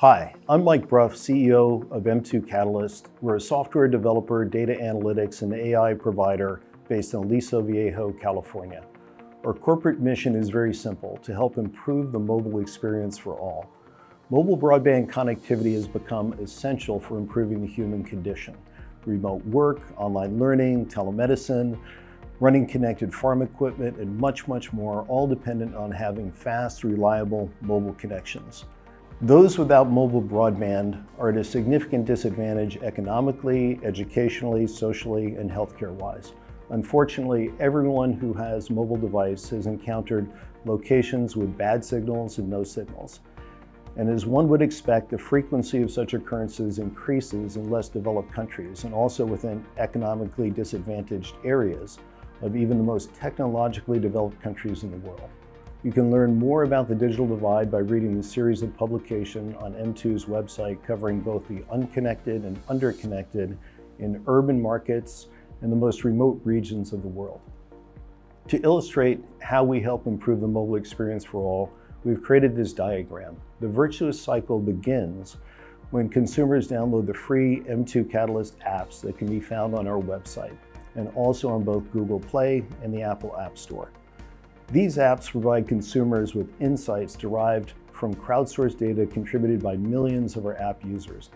Hi, I'm Mike Brough, CEO of M2 Catalyst. We're a software developer, data analytics, and AI provider based in Aliso Viejo, California. Our corporate mission is very simple, to help improve the mobile experience for all. Mobile broadband connectivity has become essential for improving the human condition. Remote work, online learning, telemedicine, running connected farm equipment, and much, much more, all dependent on having fast, reliable mobile connections. Those without mobile broadband are at a significant disadvantage economically, educationally, socially, and healthcare-wise. Unfortunately, everyone who has mobile device has encountered locations with bad signals and no signals. And as one would expect, the frequency of such occurrences increases in less developed countries and also within economically disadvantaged areas of even the most technologically developed countries in the world. You can learn more about the digital divide by reading the series of publication on M2's website covering both the unconnected and underconnected in urban markets and the most remote regions of the world. To illustrate how we help improve the mobile experience for all, we've created this diagram. The virtuous cycle begins when consumers download the free M2 Catalyst apps that can be found on our website and also on both Google Play and the Apple App Store. These apps provide consumers with insights derived from crowdsourced data contributed by millions of our app users.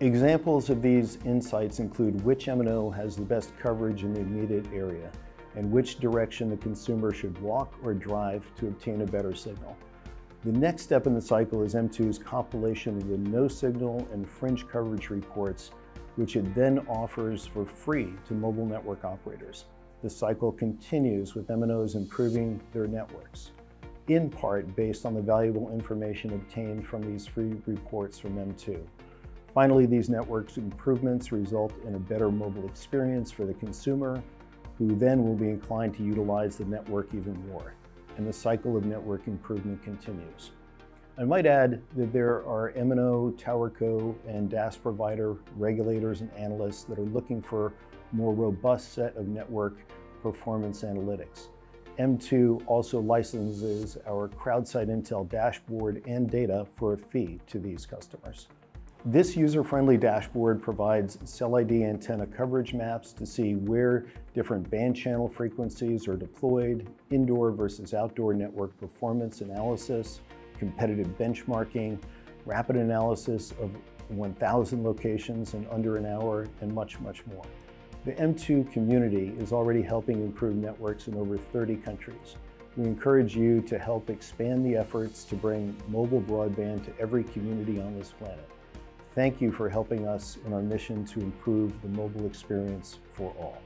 Examples of these insights include which MNO has the best coverage in the immediate area and which direction the consumer should walk or drive to obtain a better signal. The next step in the cycle is M2's compilation of the no signal and fringe coverage reports which it then offers for free to mobile network operators. The cycle continues with MNOs improving their networks, in part based on the valuable information obtained from these free reports from M2. Finally, these networks improvements result in a better mobile experience for the consumer, who then will be inclined to utilize the network even more. And the cycle of network improvement continues. I might add that there are MNO, TowerCo, and DAS provider regulators and analysts that are looking for a more robust set of network performance analytics. M2 also licenses our CrowdSite Intel dashboard and data for a fee to these customers. This user-friendly dashboard provides cell ID antenna coverage maps to see where different band channel frequencies are deployed, indoor versus outdoor network performance analysis, competitive benchmarking, rapid analysis of 1,000 locations in under an hour, and much, much more. The M2 community is already helping improve networks in over 30 countries. We encourage you to help expand the efforts to bring mobile broadband to every community on this planet. Thank you for helping us in our mission to improve the mobile experience for all.